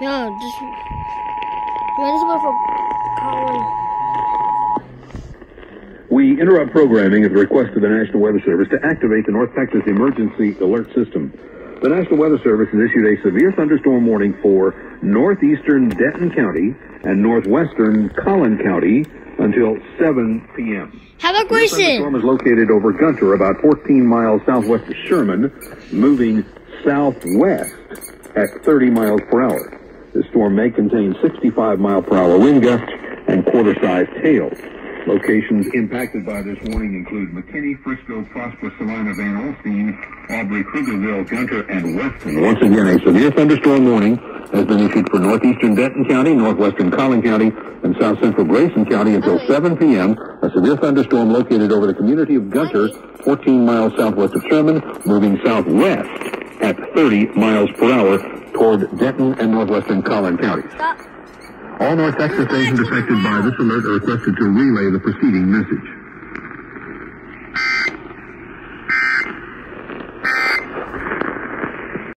No, just. This one for Colin. We interrupt programming at the request of the National Weather Service to activate the North Texas Emergency Alert System. The National Weather Service has issued a severe thunderstorm warning for northeastern Denton County and northwestern Collin County until 7 p.m. Have a The thunderstorm is located over Gunter, about 14 miles southwest of Sherman, moving southwest at 30 miles per hour. The storm may contain 65 mile per hour wind gusts and quarter-sized hail. Locations impacted by this warning include McKinney, Frisco, Prosper, Celina, Van Alstyne, Aubrey, Krugerville, Gunter, and Weston. Once again, a severe thunderstorm warning has been issued for northeastern Denton County, northwestern Collin County, and south central Grayson County until 7 p.m. A severe thunderstorm located over the community of Gunter, 14 miles southwest of Sherman, moving southwest at 30 miles per hour toward Denton and northwestern Collin counties. Stop. All North Texas stations affected by this alert are requested to relay the preceding message.